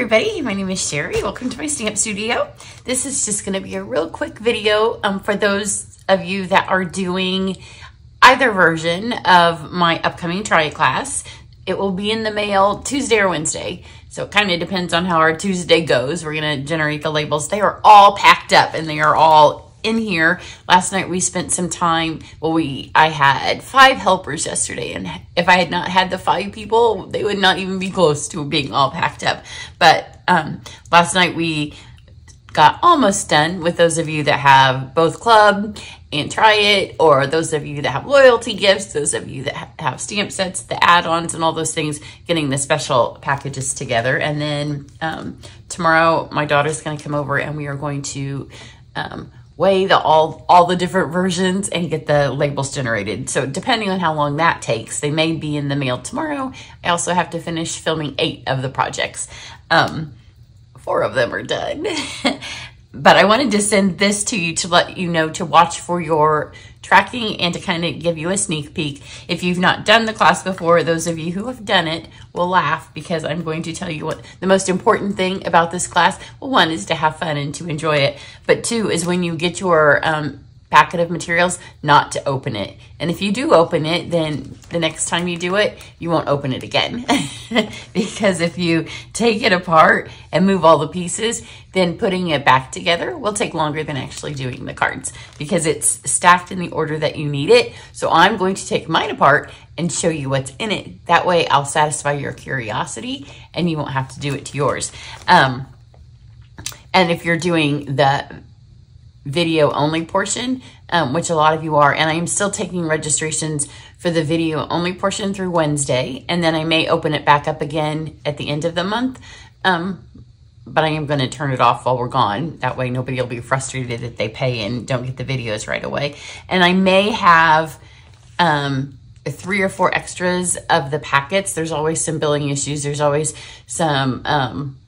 everybody, my name is Cheri. Welcome to my stamp studio. This is just gonna be a real quick video um, for those of you that are doing either version of my upcoming Try class. It will be in the mail Tuesday or Wednesday. So it kind of depends on how our Tuesday goes. We're gonna generate the labels. They are all packed up and they are all in here. Last night we spent some time, well, we, I had five helpers yesterday and if I had not had the five people, they would not even be close to being all packed up. But um, last night we got almost done with those of you that have both club and try it or those of you that have loyalty gifts those of you that have stamp sets the add-ons and all those things getting the special packages together and then um, tomorrow my daughter's going to come over and we are going to um, weigh the all all the different versions and get the labels generated. So depending on how long that takes, they may be in the mail tomorrow. I also have to finish filming eight of the projects. Um, four of them are done. but I wanted to send this to you to let you know to watch for your tracking and to kind of give you a sneak peek. If you've not done the class before, those of you who have done it will laugh because I'm going to tell you what the most important thing about this class, well, one is to have fun and to enjoy it, but two is when you get your um, packet of materials not to open it. And if you do open it, then the next time you do it, you won't open it again. because if you take it apart and move all the pieces, then putting it back together will take longer than actually doing the cards because it's stacked in the order that you need it. So I'm going to take mine apart and show you what's in it. That way I'll satisfy your curiosity and you won't have to do it to yours. Um, and if you're doing the video only portion, um, which a lot of you are. And I'm still taking registrations for the video only portion through Wednesday. And then I may open it back up again at the end of the month. Um, but I am going to turn it off while we're gone. That way nobody will be frustrated that they pay and don't get the videos right away. And I may have um, three or four extras of the packets. There's always some billing issues. There's always some um,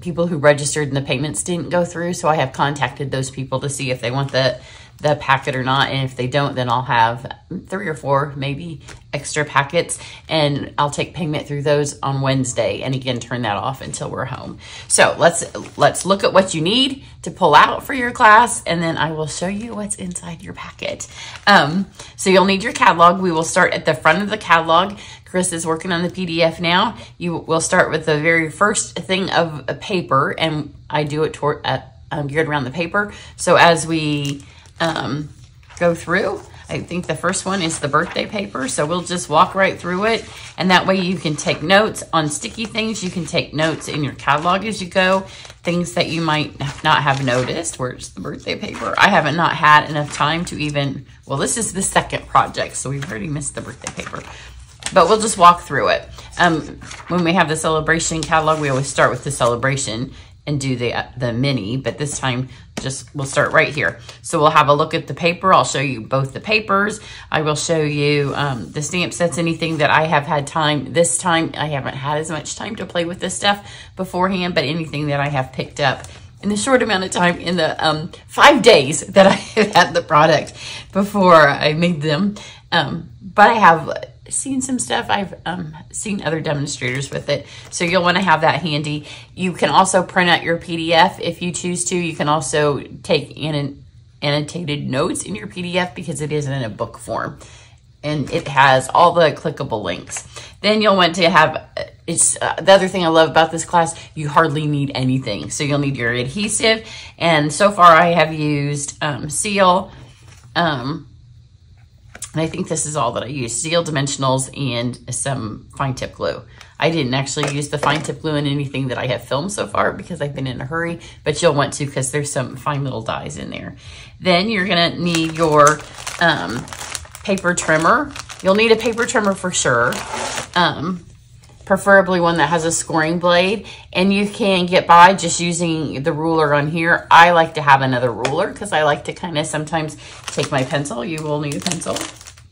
people who registered and the payments didn't go through. So I have contacted those people to see if they want the the packet or not. And if they don't, then I'll have three or four maybe extra packets and I'll take payment through those on Wednesday and again turn that off until we're home. So let's let's look at what you need to pull out for your class and then I will show you what's inside your packet. Um, so you'll need your catalog. We will start at the front of the catalog. Chris is working on the PDF now. You will start with the very first thing of a paper and I do it toward, uh, um, geared around the paper. So as we um, go through. I think the first one is the birthday paper. So we'll just walk right through it. And that way you can take notes on sticky things. You can take notes in your catalog as you go. Things that you might not have noticed. Where's the birthday paper? I haven't not had enough time to even, well, this is the second project. So we've already missed the birthday paper. But we'll just walk through it. Um, when we have the celebration catalog, we always start with the celebration and do the, the mini, but this time just we'll start right here. So we'll have a look at the paper. I'll show you both the papers. I will show you um, the stamp sets, anything that I have had time. This time, I haven't had as much time to play with this stuff beforehand, but anything that I have picked up in the short amount of time, in the um, five days that I have had the product before I made them. Um, but I have seen some stuff. I've um, seen other demonstrators with it. So you'll want to have that handy. You can also print out your PDF if you choose to. You can also take in annotated notes in your PDF because it is in a book form. And it has all the clickable links. Then you'll want to have, it's uh, the other thing I love about this class, you hardly need anything. So you'll need your adhesive. And so far I have used um, Seal, um, and I think this is all that I used, Seal Dimensionals and some fine tip glue. I didn't actually use the fine tip glue in anything that I have filmed so far because I've been in a hurry, but you'll want to because there's some fine little dies in there. Then you're gonna need your um, paper trimmer. You'll need a paper trimmer for sure. Um, preferably one that has a scoring blade. And you can get by just using the ruler on here. I like to have another ruler because I like to kind of sometimes take my pencil. You will need a pencil.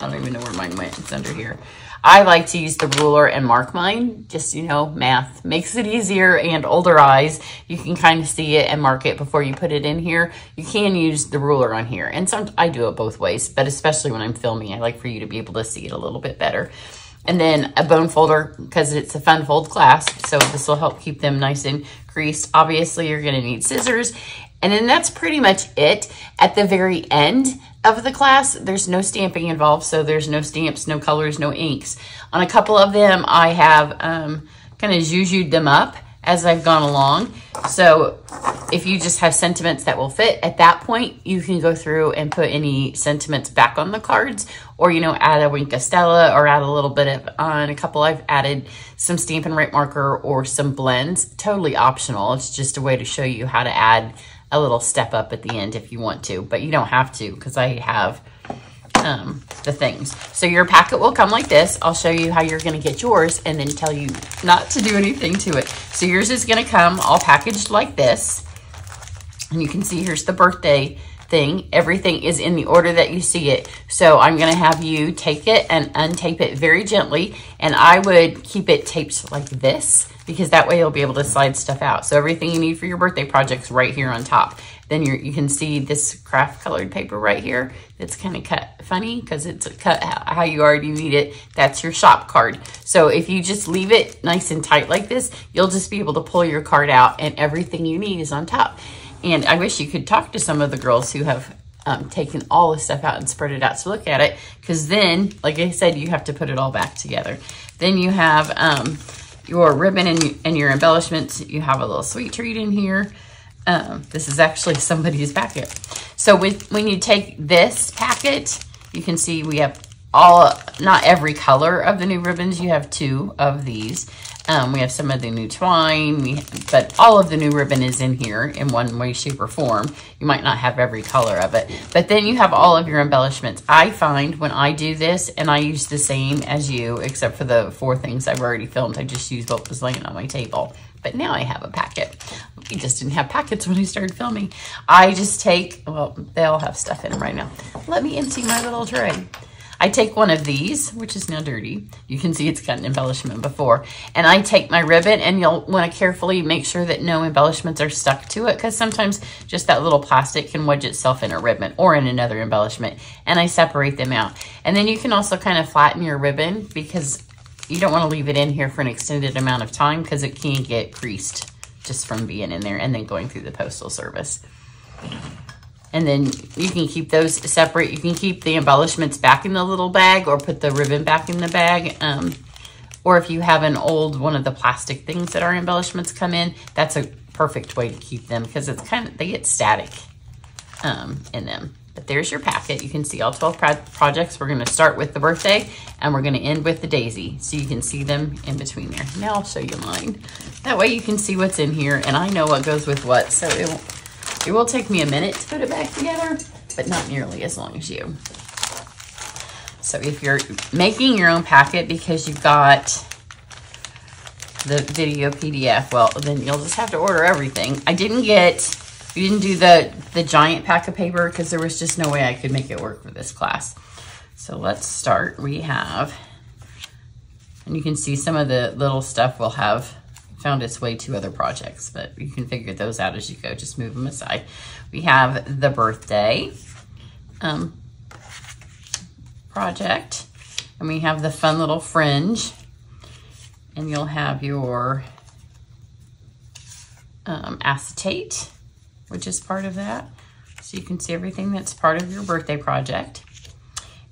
I don't even know where mine went. It's under here. I like to use the ruler and mark mine. Just, you know, math makes it easier and older eyes, you can kind of see it and mark it before you put it in here. You can use the ruler on here. And some I do it both ways, but especially when I'm filming, I like for you to be able to see it a little bit better. And then a bone folder because it's a fun fold class. So this will help keep them nice and creased. Obviously, you're gonna need scissors. And then that's pretty much it. At the very end of the class, there's no stamping involved. So there's no stamps, no colors, no inks. On a couple of them, I have um, kind of zhuzhed them up as I've gone along. So if you just have sentiments that will fit at that point, you can go through and put any sentiments back on the cards or, you know, add a Wink of Stella or add a little bit of, on a couple I've added some Stampin' Write marker or some blends. Totally optional. It's just a way to show you how to add a little step up at the end if you want to, but you don't have to because I have um, the things. So your packet will come like this. I'll show you how you're going to get yours and then tell you not to do anything to it. So yours is going to come all packaged like this. And you can see here's the birthday thing. Everything is in the order that you see it. So I'm going to have you take it and untape it very gently. And I would keep it taped like this because that way you'll be able to slide stuff out. So everything you need for your birthday project's right here on top. Then you you can see this craft colored paper right here. It's kind of cut funny because it's cut how you already need it. That's your shop card. So if you just leave it nice and tight like this, you'll just be able to pull your card out and everything you need is on top. And I wish you could talk to some of the girls who have um, taken all the stuff out and spread it out to look at it. Because then, like I said, you have to put it all back together. Then you have um, your ribbon and, and your embellishments. You have a little sweet treat in here. Um, this is actually somebody's packet. So with, when you take this packet, you can see we have all, not every color of the new ribbons. You have two of these. Um, we have some of the new twine, we, but all of the new ribbon is in here in one way, shape, or form. You might not have every color of it, but then you have all of your embellishments. I find when I do this, and I use the same as you, except for the four things I've already filmed, I just use what was laying on my table. But now I have a packet. We just didn't have packets when I started filming. I just take, well, they all have stuff in them right now. Let me empty my little tray. I take one of these, which is now dirty. You can see it's got an embellishment before. And I take my ribbon and you'll want to carefully make sure that no embellishments are stuck to it because sometimes just that little plastic can wedge itself in a ribbon or in another embellishment. And I separate them out. And then you can also kind of flatten your ribbon because you don't want to leave it in here for an extended amount of time because it can get creased just from being in there and then going through the postal service. And then you can keep those separate. You can keep the embellishments back in the little bag or put the ribbon back in the bag. Um, or if you have an old one of the plastic things that our embellishments come in, that's a perfect way to keep them because it's kind of, they get static um, in them. But there's your packet. You can see all 12 pro projects. We're going to start with the birthday and we're going to end with the daisy. So you can see them in between there. Now I'll show you mine. That way you can see what's in here and I know what goes with what. So it won't it will take me a minute to put it back together, but not nearly as long as you. So if you're making your own packet because you've got the video PDF, well, then you'll just have to order everything. I didn't get, we didn't do the, the giant pack of paper because there was just no way I could make it work for this class. So let's start. We have, and you can see some of the little stuff will have found its way to other projects, but you can figure those out as you go. Just move them aside. We have the birthday um, project, and we have the fun little fringe, and you'll have your um, acetate, which is part of that. So you can see everything that's part of your birthday project.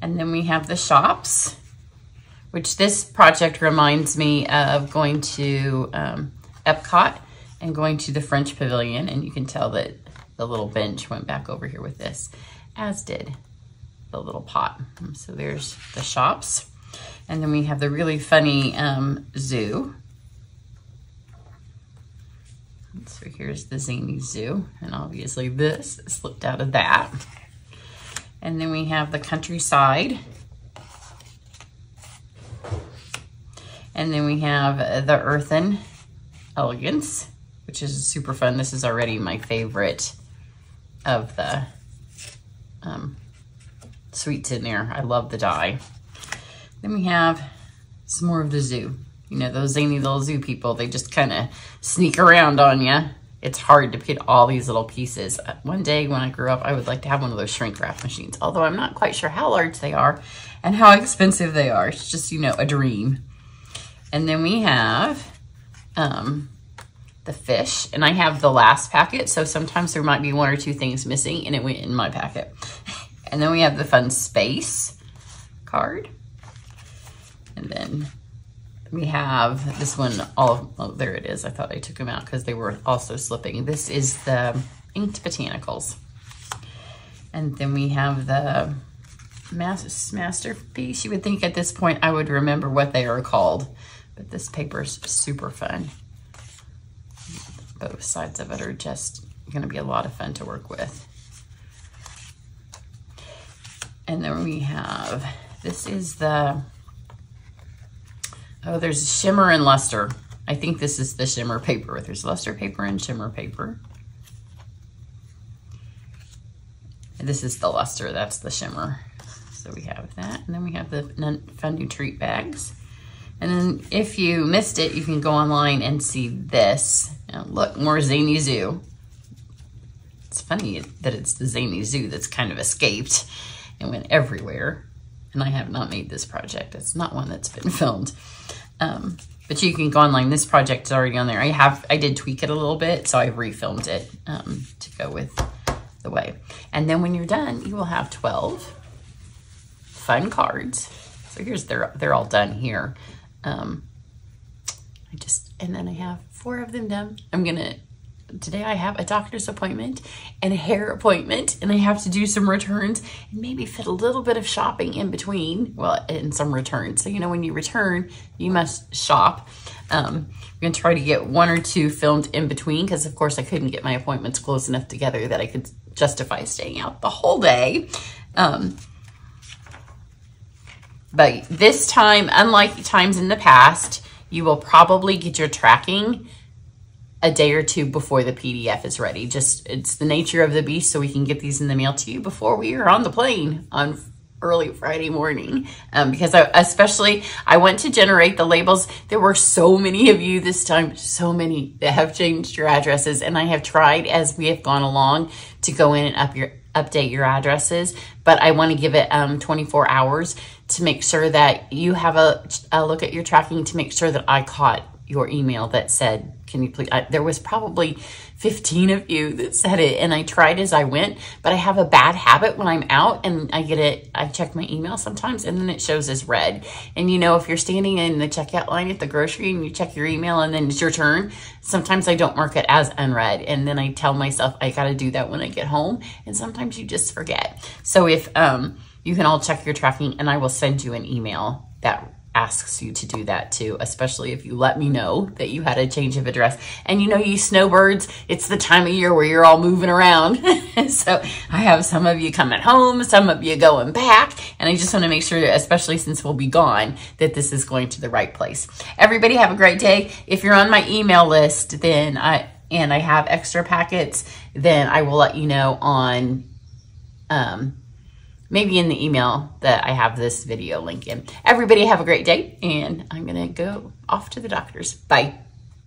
And then we have the shops, which this project reminds me of going to um, Epcot and going to the French Pavilion. And you can tell that the little bench went back over here with this, as did the little pot. So there's the shops. And then we have the really funny um, zoo. So here's the zany zoo. And obviously this slipped out of that. And then we have the countryside. And then we have the Earthen Elegance, which is super fun. This is already my favorite of the um, sweets in there. I love the die. Then we have some more of the zoo. You know, those zany little zoo people, they just kind of sneak around on you. It's hard to get all these little pieces. Uh, one day when I grew up, I would like to have one of those shrink wrap machines, although I'm not quite sure how large they are and how expensive they are. It's just, you know, a dream. And then we have um, the fish, and I have the last packet, so sometimes there might be one or two things missing, and it went in my packet. And then we have the fun space card. And then we have this one, all, oh, there it is. I thought I took them out because they were also slipping. This is the Inked Botanicals. And then we have the Masterpiece. You would think at this point I would remember what they are called, but this paper is super fun. Both sides of it are just going to be a lot of fun to work with. And then we have, this is the Oh, there's shimmer and luster. I think this is the shimmer paper. There's luster paper and shimmer paper. And this is the luster, that's the shimmer. So we have that. And then we have the Fun New Treat bags. And then if you missed it, you can go online and see this. Now look, more Zany Zoo. It's funny that it's the Zany Zoo that's kind of escaped and went everywhere. And I have not made this project. It's not one that's been filmed. Um, but you can go online. This project is already on there. I have, I did tweak it a little bit, so I refilmed it um, to go with the way. And then when you're done, you will have 12 fun cards. So here's, they're, they're all done here. Um, I just, and then I have four of them done. I'm going to today I have a doctor's appointment and a hair appointment and I have to do some returns and maybe fit a little bit of shopping in between, well, and some returns. So, you know, when you return, you must shop. Um, I'm going to try to get one or two filmed in between because, of course, I couldn't get my appointments close enough together that I could justify staying out the whole day. Um, but this time, unlike times in the past, you will probably get your tracking a day or two before the PDF is ready. Just it's the nature of the beast, so we can get these in the mail to you before we are on the plane on early Friday morning. Um, because I, especially, I went to generate the labels. There were so many of you this time, so many that have changed your addresses. And I have tried as we have gone along to go in and up your update your addresses, but I want to give it um, 24 hours to make sure that you have a, a look at your tracking to make sure that I caught your email that said, can you please, I, there was probably 15 of you that said it and I tried as I went, but I have a bad habit when I'm out and I get it, I check my email sometimes and then it shows as red. And you know, if you're standing in the checkout line at the grocery and you check your email and then it's your turn, sometimes I don't mark it as unread. And then I tell myself I got to do that when I get home. And sometimes you just forget. So if, um, you can all check your tracking and I will send you an email that asks you to do that too, especially if you let me know that you had a change of address. And you know, you snowbirds, it's the time of year where you're all moving around. so I have some of you coming home, some of you going back, and I just want to make sure, especially since we'll be gone, that this is going to the right place. Everybody have a great day. If you're on my email list, then I, and I have extra packets, then I will let you know on, um, maybe in the email that I have this video link in. Everybody have a great day, and I'm to go off to the doctor's. Bye.